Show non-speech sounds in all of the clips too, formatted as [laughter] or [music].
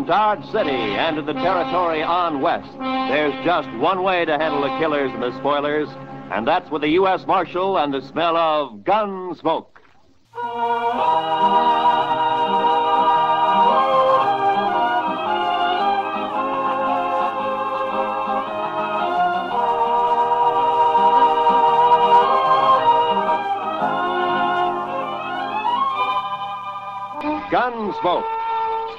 from Dodge City and to the territory on west, there's just one way to handle the killers and the spoilers, and that's with the U.S. Marshal and the smell of gun smoke. Gunsmoke,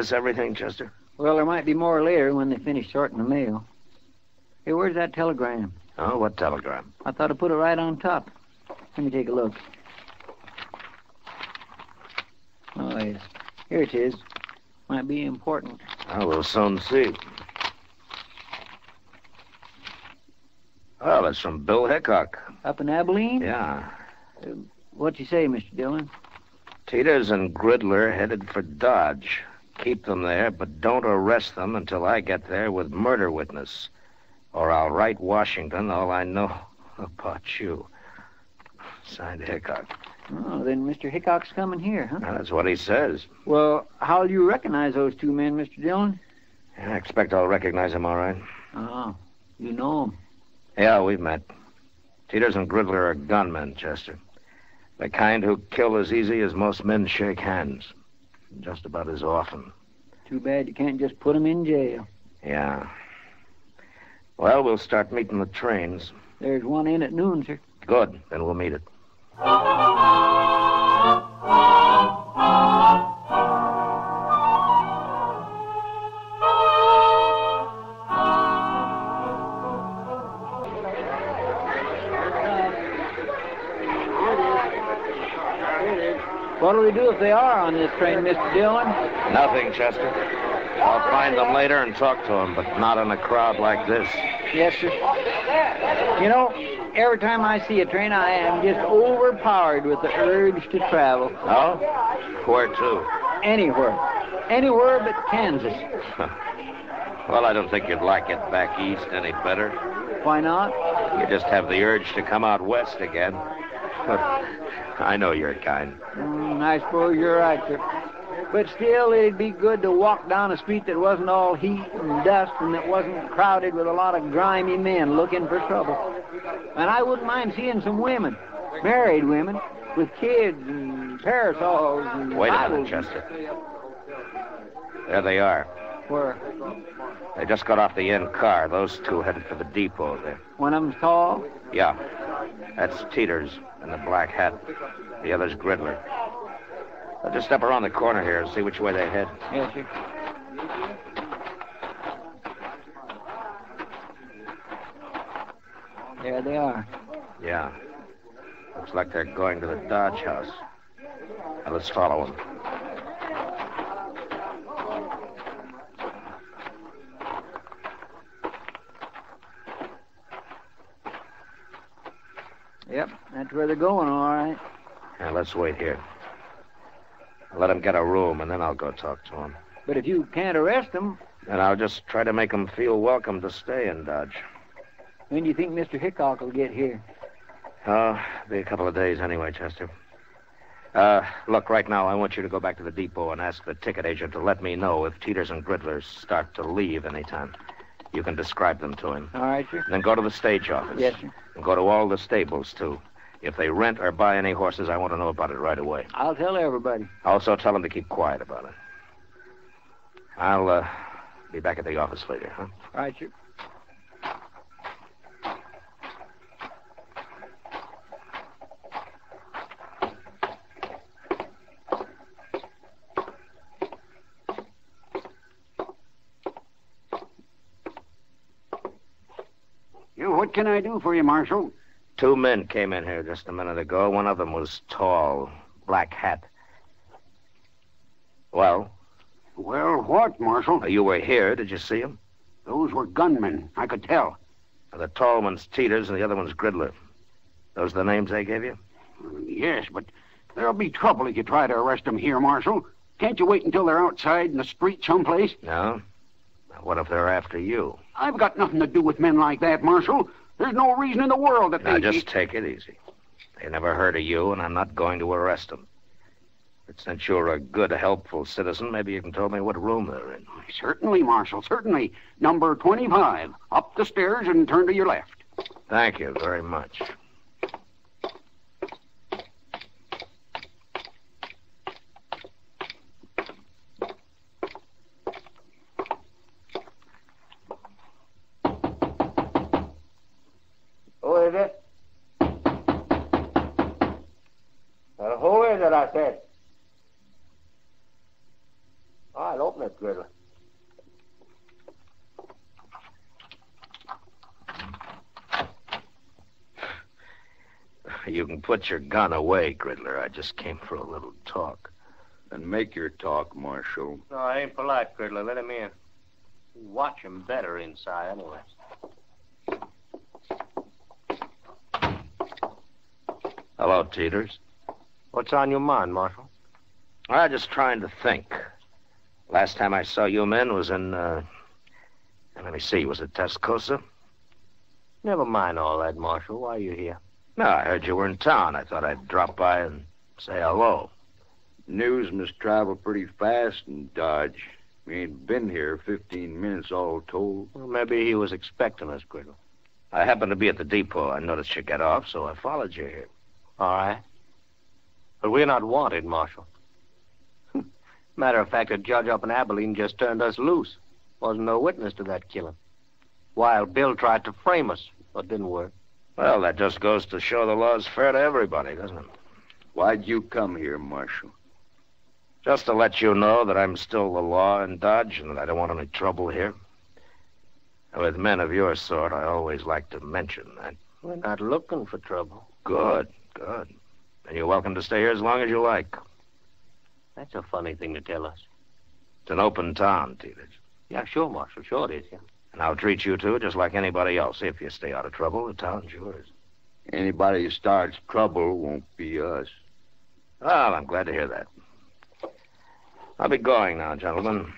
This everything, Chester? Well, there might be more later when they finish sorting the mail. Hey, where's that telegram? Oh, what telegram? I thought I put it right on top. Let me take a look. Oh, yes. Here it is. Might be important. Oh, we'll soon see. Well, it's from Bill Hickok. Up in Abilene? Yeah. What'd you say, Mr. Dillon? Teeters and Gridler headed for Dodge. Keep them there, but don't arrest them until I get there with murder witness. Or I'll write Washington all I know [laughs] about you. Signed Hickok. Oh, then Mr. Hickok's coming here, huh? That's what he says. Well, how'll you recognize those two men, Mr. Dillon? I expect I'll recognize them all right. Oh, you know 'em. Yeah, we've met. Teeters and Gridler are gunmen, Chester. The kind who kill as easy as most men shake hands. Just about as often. Too bad you can't just put 'em in jail. Yeah. Well, we'll start meeting the trains. There's one in at noon, sir. Good. Then we'll meet it. We do if they are on this train, Mr. Dillon? Nothing, Chester. I'll find them later and talk to them, but not in a crowd like this. Yes, sir. You know, every time I see a train, I am just overpowered with the urge to travel. Oh? Where to? Anywhere. Anywhere but Kansas. Well, I don't think you'd like it back east any better. Why not? You just have the urge to come out west again. I know you're kind. Mm, I suppose you're right, sir. But still, it'd be good to walk down a street that wasn't all heat and dust and that wasn't crowded with a lot of grimy men looking for trouble. And I wouldn't mind seeing some women, married women, with kids and parasols and Wait a minute, Chester. There they are. Where They just got off the end car. Those two headed for the depot there. one of them's tall. Yeah. That's Teeters in the black hat. The other's Gridler. I'll just step around the corner here and see which way they head. Yes, sir. There they are. Yeah. Looks like they're going to the Dodge house. Now let's follow them. That's where they're going, all right. Now let's wait here. I'll let them get a room, and then I'll go talk to them. But if you can't arrest them, Then I'll just try to make them feel welcome to stay in Dodge. when do you think Mr. Hickok will get here? Oh, be a couple of days anyway, Chester. Uh, look, right now, I want you to go back to the depot and ask the ticket agent to let me know if Teeters and Gridlers start to leave any time. You can describe them to him. All right, sir. And then go to the stage office. Yes, sir. And go to all the stables, too. If they rent or buy any horses, I want to know about it right away. I'll tell everybody. Also, tell them to keep quiet about it. I'll, uh, be back at the office later, huh? All right, sir. You what can I do for you, Marshal? Two men came in here just a minute ago. One of them was tall, black hat. Well, Well, what, Marshal? Uh, you were here. Did you see him? Those were gunmen. I could tell. Uh, the tall one's Teeters and the other one's Gridler. Those are the names they gave you? Mm, yes, but there'll be trouble if you try to arrest them here, Marshal. Can't you wait until they're outside in the street someplace? No? What if they're after you? I've got nothing to do with men like that, Marshal. There's no reason in the world that Now, they... just take it easy. They never heard of you, and I'm not going to arrest them. But since you're a good, helpful citizen, maybe you can tell me what room they're in. Certainly, Marshal, certainly. Number 25. Up the stairs and turn to your left. Thank you very much. Who is it? Uh, who is it, I said? I'll open it, Gridler. You can put your gun away, Gridler. I just came for a little talk. And make your talk, Marshal. No, I ain't polite, Gridler. Let him in. Watch him better inside, anyway. Hello, Teeters. What's on your mind, Marshal? I'm just trying to think. Last time I saw you men was in, uh... Let me see, was it Tascosa? Never mind all that, Marshal. Why are you here? No, I heard you were in town. I thought I'd drop by and say hello. News must travel pretty fast in Dodge. We ain't been here 15 minutes all told. Well, maybe he was expecting us, Gridler. I happened to be at the depot. I noticed you get off, so I followed you here. All right. But we're not wanted, Marshal. [laughs] Matter of fact, a judge up in Abilene just turned us loose. Wasn't no witness to that killing. Wild Bill tried to frame us, but didn't work. Well, that just goes to show the law's fair to everybody, doesn't it? Why'd you come here, Marshal? Just to let you know that I'm still the law in Dodge and that I don't want any trouble here. With men of your sort, I always like to mention that. We're not looking for trouble. Good, good. And you're welcome to stay here as long as you like. That's a funny thing to tell us. It's an open town, Teeters. Yeah, sure, Marshal. Sure it is, yeah. And I'll treat you two just like anybody else. If you stay out of trouble, the town's yours. Anybody who starts trouble won't be us. Well, I'm glad to hear that. I'll be going now, gentlemen.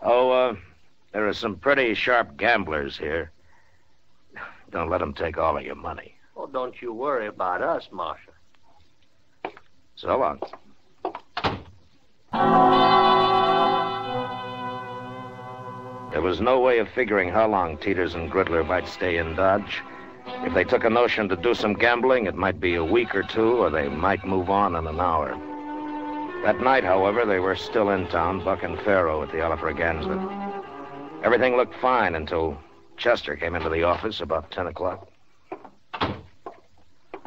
Oh, uh, there are some pretty sharp gamblers here. Don't let them take all of your money. Oh, don't you worry about us, Marshal. So long. Was no way of figuring how long Teeters and Gridler might stay in Dodge. If they took a notion to do some gambling, it might be a week or two, or they might move on in an hour. That night, however, they were still in town, Buck and Faro at the Alfraganza. Everything looked fine until Chester came into the office about 10 o'clock.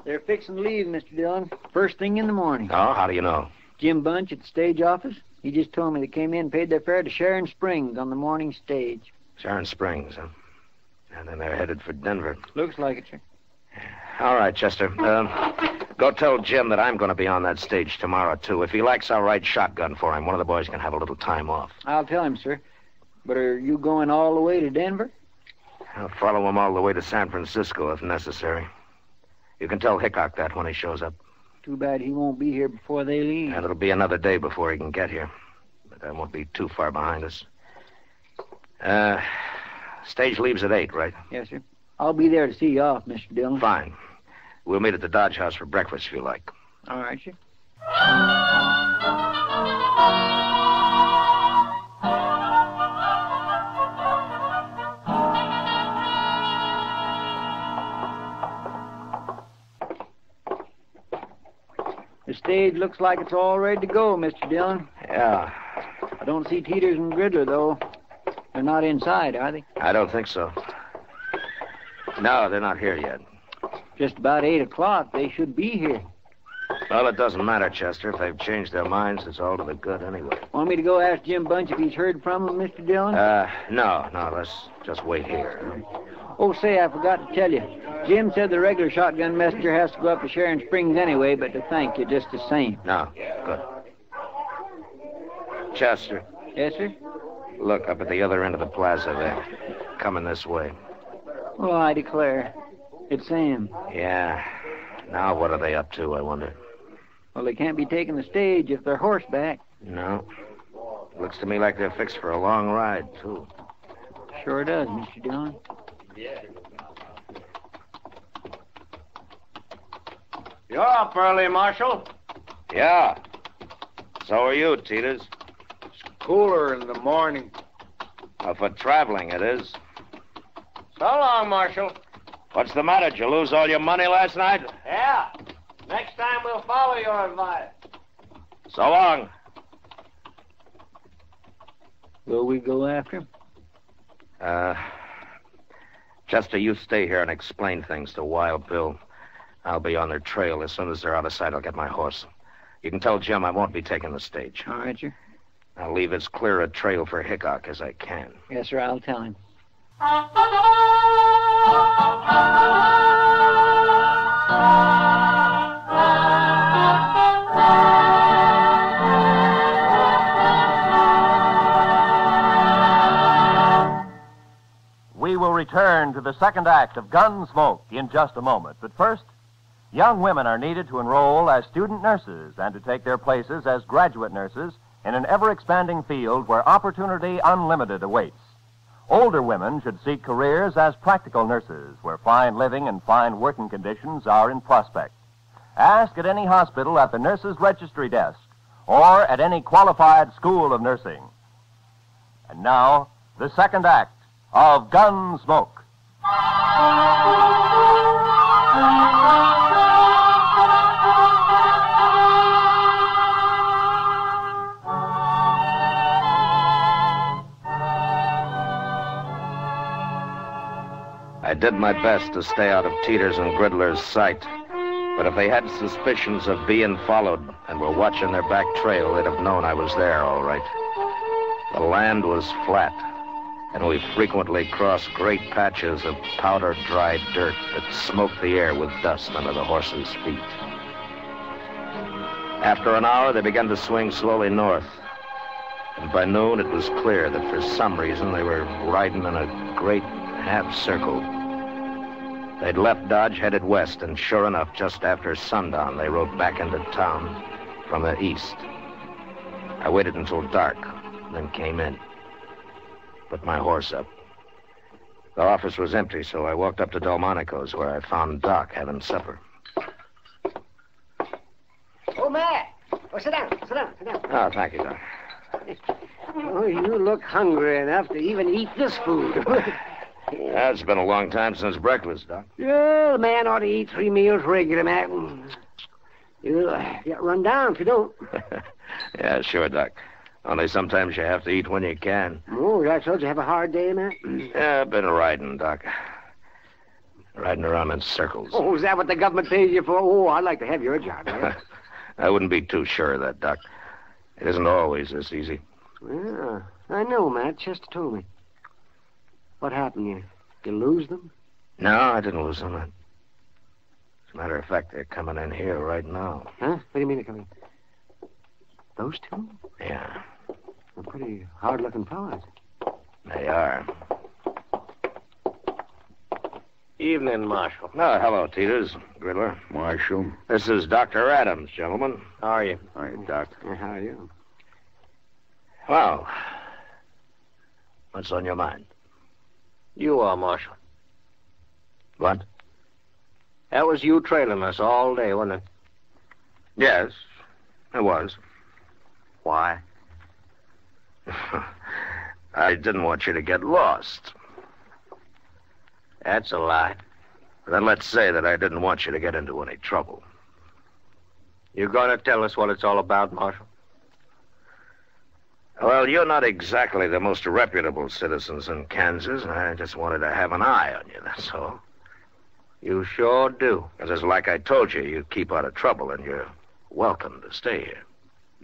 They're fixing to leave, Mr. Dillon. First thing in the morning. Oh, how do you know? Jim Bunch at the stage office. He just told me they came in and paid their fare to Sharon Springs on the morning stage. Sharon Springs, huh? And then they're headed for Denver. Looks like it, sir. All right, Chester. Uh, go tell Jim that I'm going to be on that stage tomorrow, too. If he likes, I'll ride shotgun for him. One of the boys can have a little time off. I'll tell him, sir. But are you going all the way to Denver? I'll follow him all the way to San Francisco if necessary. You can tell Hickok that when he shows up. Too bad he won't be here before they leave. And it'll be another day before he can get here. But that won't be too far behind us. Uh, stage leaves at 8, right? Yes, sir. I'll be there to see you off, Mr. Dillon. Fine. We'll meet at the Dodge House for breakfast if you like. All right, sir. The stage looks like it's all ready to go, Mr. Dillon. Yeah, I don't see Teeters and Gridler, though. They're not inside, are they? I don't think so. No, they're not here yet. Just about 8 o'clock. They should be here. Well, it doesn't matter, Chester. If they've changed their minds, it's all to the good anyway. Want me to go ask Jim Bunch if he's heard from them, Mr. Dillon? Uh, no, no, let's just wait here. Oh, say, I forgot to tell you. Jim said the regular shotgun messenger has to go up to Sharon Springs anyway, but to thank you just the same. No, good. Chester, Yes, sir? look up at the other end of the plaza there. Coming this way. Well, I declare. It's Sam. Yeah. Now what are they up to, I wonder? Well, they can't be taking the stage if they're horseback. No. Looks to me like they're fixed for a long ride, too. Sure does, Mr. Dillon. You're up early, Marshal. Yeah. So are you, Teeters. It's Cooler in the morning. Uh, for traveling, it is. So long, Marshal. What's the matter? Did you lose all your money last night? Yeah. Next time we'll follow your advice. So long. Will we go after him? Uh, Chester, you stay here and explain things to Wild Bill. I'll be on their trail. As soon as they're out of sight, I'll get my horse. You can tell Jim I won't be taking the stage. All right, sir. I'll leave as clear a trail for Hickok as I can. Yes, sir, I'll tell him. Return to the second act of Gunsmoke in just a moment. But first, young women are needed to enroll as student nurses and to take their places as graduate nurses in an ever expanding field where opportunity unlimited awaits. Older women should seek careers as practical nurses where fine living and fine working conditions are in prospect. Ask at any hospital at the nurses' registry desk or at any qualified school of nursing. And now, the second act of Gunsmoke. I did my best to stay out of Teeters and Gridler's sight. But if they had suspicions of being followed and were watching their back trail, they'd have known I was there, all right. The land was flat, and we frequently crossed great patches of powder dried dirt that smoked the air with dust under the horses' feet. After an hour, they began to swing slowly north. And by noon, it was clear that for some reason they were riding in a great half circle. They'd left Dodge, headed west, and sure enough, just after sundown, they rode back into town from the east. I waited until dark, then came in. Put my horse up. The office was empty, so I walked up to Delmonico's, where I found Doc having supper. Oh, Matt. Oh, sit down, sit down, sit down. Oh, thank you, Doc. Oh, you look hungry enough to even eat this food. [laughs] Yeah, it's been a long time since breakfast, Doc. yeah, the man ought to eat three meals regular, Matt. You'll uh, get run down if you don't. [laughs] yeah, sure, Doc. Only sometimes you have to eat when you can. Oh, so. Did you have a hard day, Matt? [clears throat] Yeah, I've been riding, Doc. Riding around in circles. Oh, is that what the government pays you for? Oh, I'd like to have your job. eh? [laughs] I wouldn't be too sure of that, Doc. It isn't always this easy. yeah, I know, Matt. Chester told me. What happened? You, you lose them? No, I didn't lose them. As a matter of fact, they're coming in here right now. Huh? What do you mean they're coming? Those two? Yeah, They're pretty hard-looking fellas. they are. Evening, Marshal. Oh, hello, Teeters. Gridler. Marshal. This is Dr. Adams, gentlemen. How are you? Hi, Doc. Uh, how are you? Well, what's on your mind? You are, Marshal. What? That was you trailing us all day, wasn't it? Yes, it was. Why? [laughs] I didn't want you to get lost. That's a lie. Then let's say that I didn't want you to get into any trouble. You going to tell us what it's all about, Marshal? Well, you're not exactly the most reputable citizens in Kansas. And I just wanted to have an eye on you, that's all. You sure do. Because, like I told you, you keep out of trouble, and you're welcome to stay here.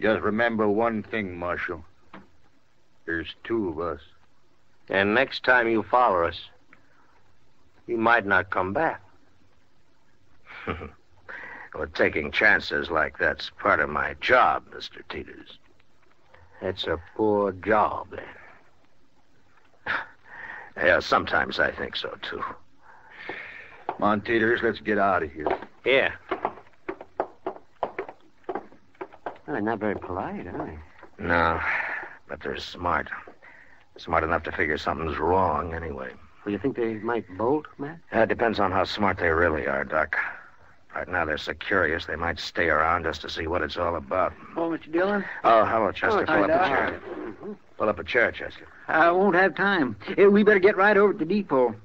Just remember one thing, Marshal. There's two of us. And next time you follow us, He might not come back. [laughs] well, taking chances like that's part of my job, Mr. Teeters. It's a poor job, then. [laughs] Yeah, sometimes I think so, too. Come on, Teeters, let's get out of here. Yeah. Well, they're not very polite, are they? No, but they're smart. Smart enough to figure something's wrong, anyway. Well, you think they might bolt, Matt? Uh, it depends on how smart they really are, Doc. Right now, they're so curious they might stay around just to see what it's all about. Oh, Mr. Dillon, Oh, hello, Chester. Oh, Pull up a Doc. chair. Pull up a chair, Chester. I won't have time. We better get right over to the depot.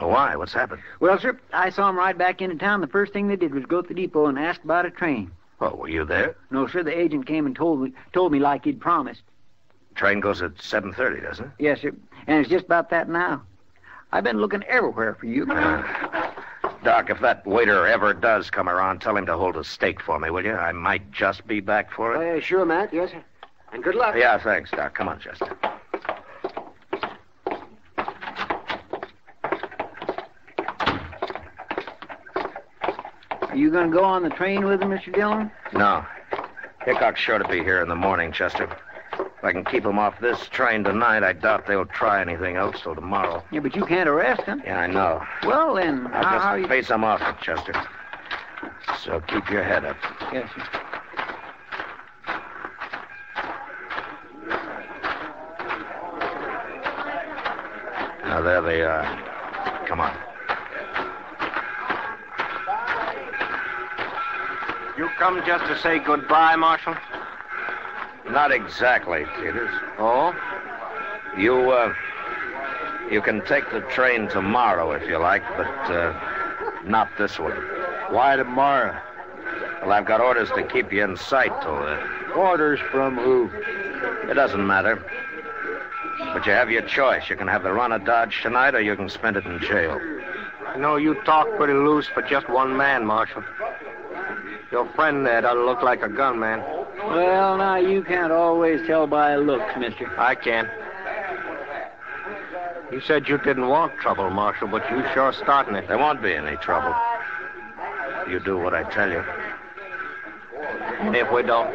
Oh, why? What's happened? Well, sir, I saw 'em ride back into town. The first thing they did was go to the depot and ask about a train. Oh, were you there? No, sir, the agent came and told me told me like he'd promised. Train goes at 7.30, doesn't it? Yes, sir. And it's just about that now. I've been looking everywhere for you. Doc, if that waiter ever does come around, tell him to hold a steak for me, will you? I might just be back for it. Uh, sure, Matt. Yes, sir. And good luck. Yeah, thanks, Doc. Come on, Chester. Are you going to go on the train with him, Mr. Dillon? No. Hickok's sure to be here in the morning, Chester. If I can keep them off this train tonight, I doubt they'll try anything else till tomorrow. Yeah, but you can't arrest them. Yeah, I know. Well, then, I'll how, just how you... face him off, Chester. So keep your head up. Yes, sir. Now, there they are. Come on. You come just to say goodbye, Marshal? Not exactly, Teeters. Oh? You, uh, you can take the train tomorrow if you like, but, uh, not this one. Why tomorrow? Well, I've got orders to keep you in sight till then. Orders from who? It doesn't matter. But you have your choice. You can have the run of Dodge tonight, or you can spend it in jail. I know you talk pretty loose for just one man, Marshal. Your friend there doesn't look like a gunman. Well, now, you can't always tell by looks, mister. I can. You said you didn't want trouble, Marshal, but you sure starting it. There won't be any trouble. You do what I tell you. And if we don't,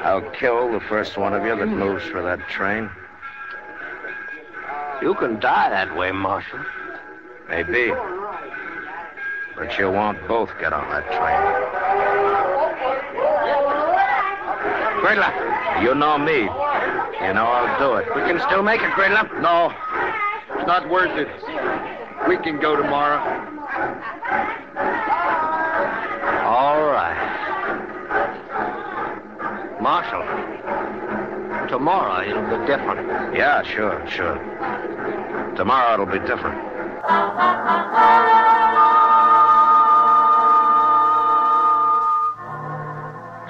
I'll kill the first one of you that moves for that train. you can die that way, Marshal. Maybe. But you won't both get on that train. Gridler, You know me. You know I'll do it. we can still make it, Gridler. No, it's not worth it. We can go tomorrow. All right. Marshal, tomorrow it'll be different. Yeah, sure, sure. Tomorrow it'll be different. [laughs]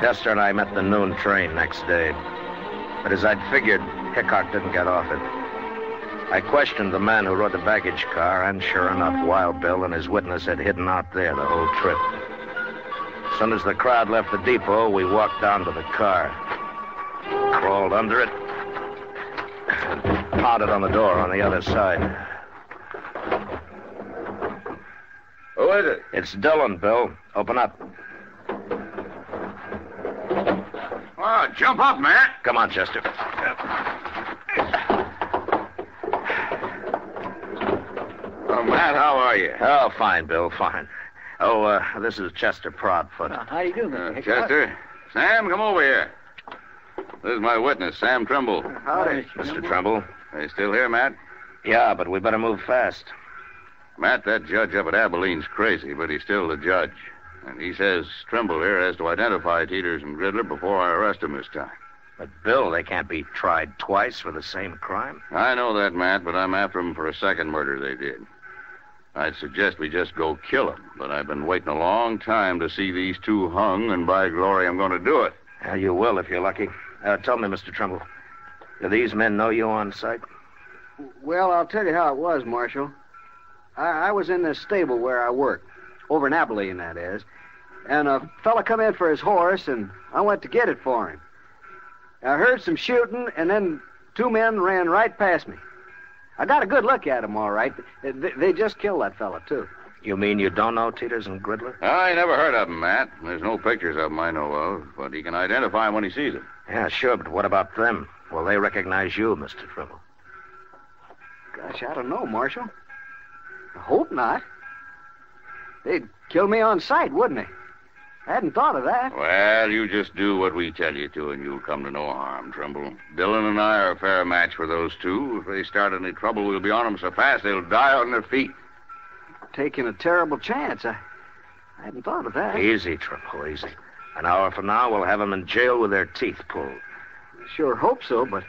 Chester and I met the noon train next day. But as I'd figured, Hickok didn't get off it. I questioned the man who rode the baggage car, and sure enough, Wild Bill and his witness had hidden out there the whole trip. As soon as the crowd left the depot, we walked down to the car, crawled under it, and [coughs] pounded on the door on the other side. Who is it? It's Dillon, Bill. Open up. Oh, jump up, Matt. Come on, Chester. Oh, Matt, how are you? Oh, fine, Bill, fine. Oh, uh, this is Chester Proudfoot. Uh, how do you do, Mr. Uh, Chester. Sam, come over here. This is my witness, Sam Trimble. Howdy, Mr. Trimble. Are you still here, Matt? Yeah, but we better move fast. Matt, that judge up at Abilene's crazy, but he's still the judge. And he says Trimble here has to identify Teeters and Gridler before I arrest him this time. But, Bill, they can't be tried twice for the same crime. I know that, Matt, but I'm after them for a second murder they did. I'd suggest we just go kill him, but I've been waiting a long time to see these two hung, and by glory, I'm going to do it. Yeah, you will if you're lucky. Uh, tell me, Mr. Trimble, do these men know you on sight? Well, I'll tell you how it was, Marshal. I, I was in the stable where I work, over in Abilene, that is. And a fella come in for his horse, and I went to get it for him. I heard some shooting, and then two men ran right past me. I got a good look at 'em, all right. They, they just killed that fella, too. You mean you don't know Teeters and Gridler? I never heard of him, Matt. There's no pictures of him I know of, but he can identify him when he sees him. Yeah, sure, but what about them? Will they recognize you, Mr. Trimble? Gosh, I don't know, Marshal. I hope not. They'd kill me on sight, wouldn't they? I hadn't thought of that. Well, you just do what we tell you to, and you'll come to no harm, Trimble. Dillon and I are a fair match for those two. If they start any trouble, we'll be on them so fast they'll die on their feet. Taking a terrible chance. I, I hadn't thought of that. Easy, Trimble, easy. An hour from now, we'll have them in jail with their teeth pulled. Sure hope so, but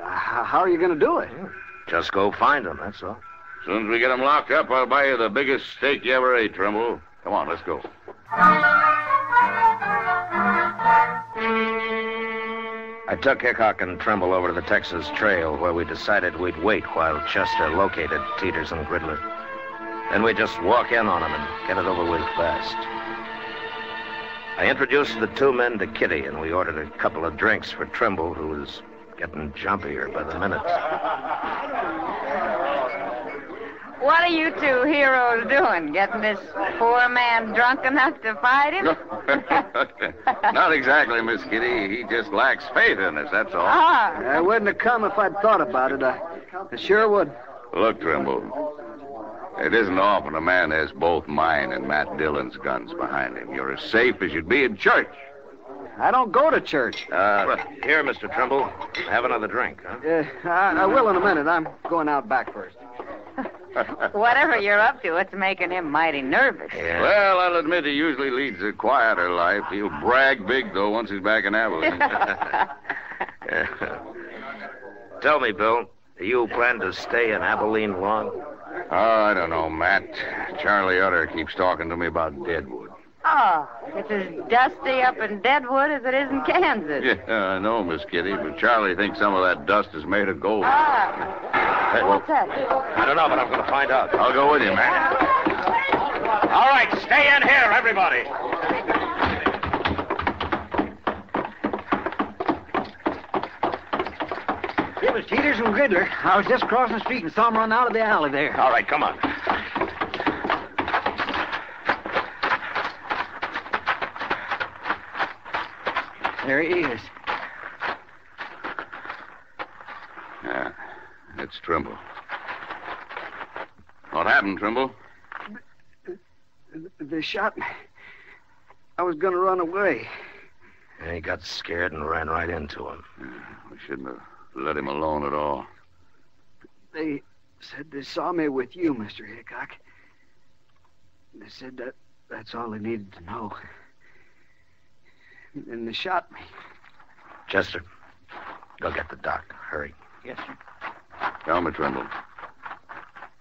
uh, how are you going to do it? Just go find them, that's all. As soon as we get them locked up, I'll buy you the biggest steak you ever ate, Trimble. Come on, let's go. I took Hickok and Trimble over to the Texas Trail, where we decided we'd wait while Chester located Teeters and Gridler. Then we'd just walk in on them and get it over with fast. I introduced the two men to Kitty, and we ordered a couple of drinks for Trimble, who was getting jumpier by the minute. What are you two heroes doing? Getting this poor man drunk enough to fight him? [laughs] Not exactly, Miss Kitty. He just lacks faith in us, that's all. Ah, I wouldn't have come if I'd thought about it. I, I sure would. Look, Trimble. It isn't often a man has both mine and Matt Dillon's guns behind him. You're as safe as you'd be in church. I don't go to church. Uh, here, Mr. Trimble. Have another drink, huh? Uh, I, I will in a minute. I'm going out back first. Whatever you're up to, it's making him mighty nervous. Yeah. Well, I'll admit he usually leads a quieter life. He'll brag big, though, once he's back in Abilene. [laughs] Tell me, Bill, do you plan to stay in Abilene long? oh, I don't know, Matt. Charlie Utter keeps talking to me about Deadwood. Oh, it's as dusty up in Deadwood as it is in Kansas. Yeah, I know, Miss Kitty, but Charlie thinks some of that dust is made of gold. Ah, Hey, what's that? I don't know, but I'm going to find out. I'll go with you, man. All right, stay in here, everybody. It was Teeters and Gridler. I was just crossing the street and saw them run out of the alley there. All right, come on. There he is. Yeah, it's Trimble. What happened, Trimble? They shot me. I was going to run away. And he got scared and ran right into him. We shouldn't have let him alone at all. They said they saw me with you, Mr. Hickok. They said that that's all they needed to know. And they shot me. Chester, go get the doc. Hurry. Yes, sir. Tell me, Trimble.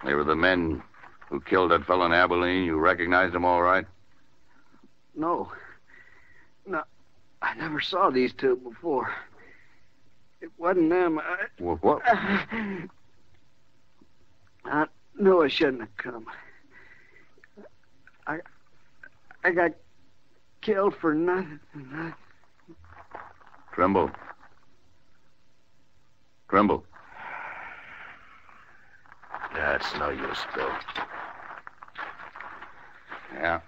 They were the men who killed that fellow in Abilene. You recognized them all right? No. No. I never saw these two before. It wasn't them. I, Well, what? I knew I shouldn't have come. I I got killed for nothing. nothing. Tremble. Trimble. That's no use, Bill. Yeah.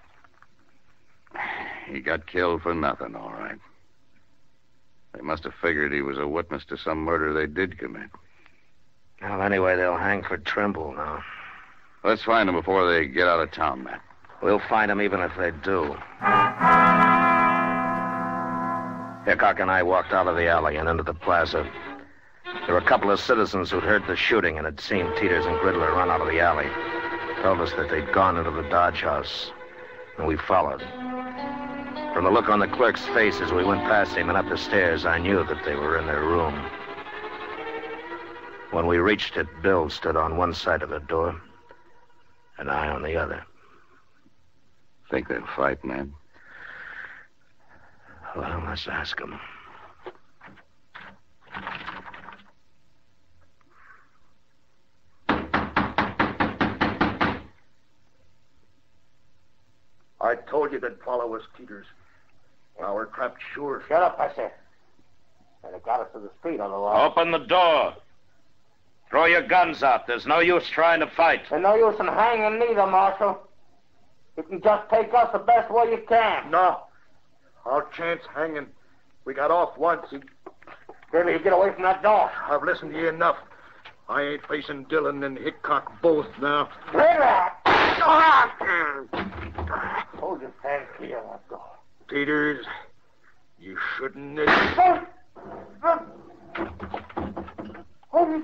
He got killed for nothing, all right. They must have figured he was a witness to some murder they did commit. Well, anyway, they'll hang for Trimble now. Let's find him before they get out of town, Matt. We'll find him even if they do. Hickok and I walked out of the alley and into the plaza. There were a couple of citizens who'd heard the shooting and had seen Teeters and Gridler run out of the alley. Told us that they'd gone into the Dodge house, and we followed. From the look on the clerk's face as we went past him and up the stairs, I knew that they were in their room. When we reached it, Bill stood on one side of the door, and I on the other. Think they'll fight, man? Well, let's ask him. I told you they'd follow us, Teeters. Now we're trapped sure. Shut up, I said. They'd have got us to the street on the otherwise. Open the door. Throw your guns out. There's no use trying to fight. There's no use in hanging neither, Marshal. You can just take us the best way you can. No. Our chance hanging. We got off once. He... Then you get away from that door. I've listened to you enough. I ain't facing Dillon and Hickok both now. Hold your hands clear of that door. Teeters, you shouldn't have... Hold it.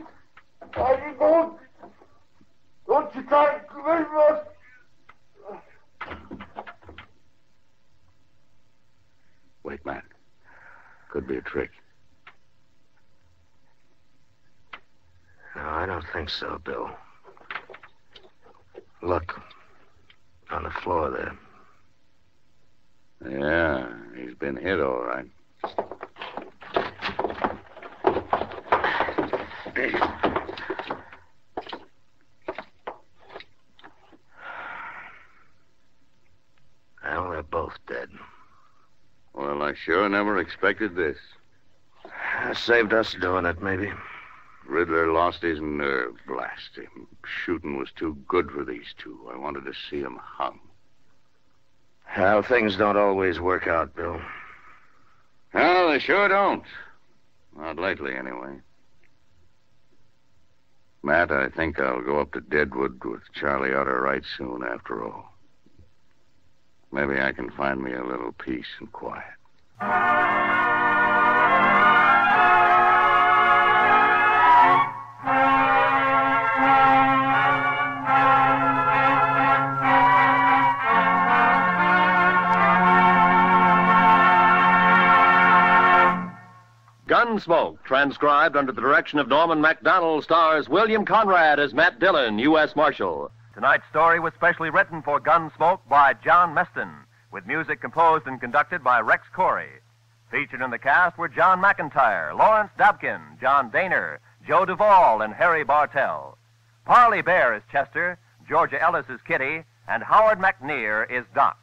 I don't. Don't you try to convince us. Wait, Matt. Could be a trick. No, I don't think so, Bill. Look. On the floor there. Yeah, he's been hit all right. Well, they're both dead. Well, I sure never expected this. Saved us doing it, maybe. Gridler lost his nerve. Blast him. Shooting was too good for these two. I wanted to see him hung. How things don't always work out, Bill. Well, they sure don't. Not lately, anyway. Matt, I think I'll go up to Deadwood with Charlie Utter right soon, after all. Maybe I can find me a little peace and quiet. Gunsmoke, transcribed under the direction of Norman Macdonnell, stars William Conrad as Matt Dillon, U.S. Marshal. Tonight's story was specially written for Gunsmoke by John Meston, with music composed and conducted by Rex Koury. Featured in the cast were John McIntyre, Lawrence Dobkin, John Dehner, Joe Duvall, and Harry Bartell. Parley Baer is Chester, Georgia Ellis is Kitty, and Howard McNear is Doc.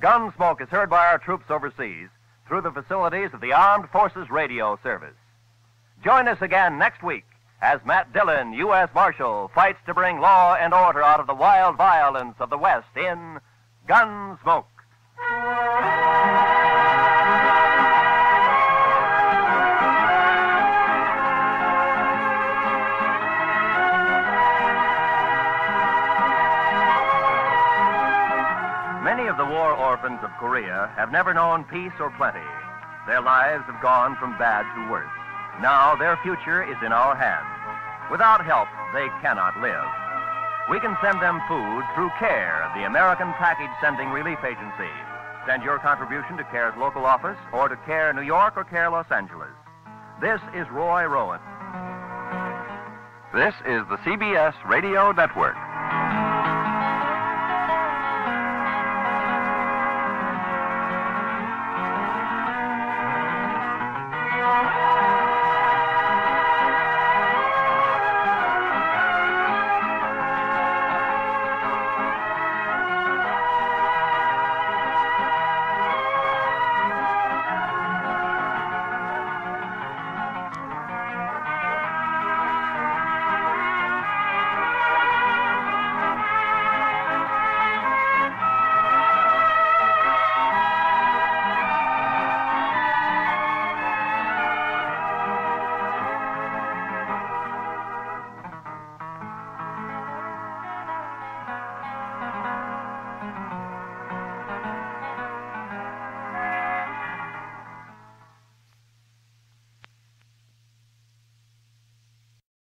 Gunsmoke is heard by our troops overseas through the facilities of the Armed Forces Radio Service. Join us again next week as Matt Dillon, U.S. Marshal, fights to bring law and order out of the wild violence of the West in Gunsmoke. Korea have never known peace or plenty. Their lives have gone from bad to worse. Now their future is in our hands. Without help, they cannot live. We can send them food through CARE, the American Package Sending Relief Agency. Send your contribution to CARE's local office or to CARE New York or CARE Los Angeles. This is Roy Rowan. This is the CBS Radio Network.